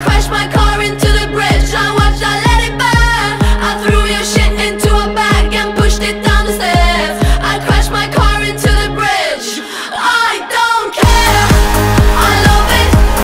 Crash my car into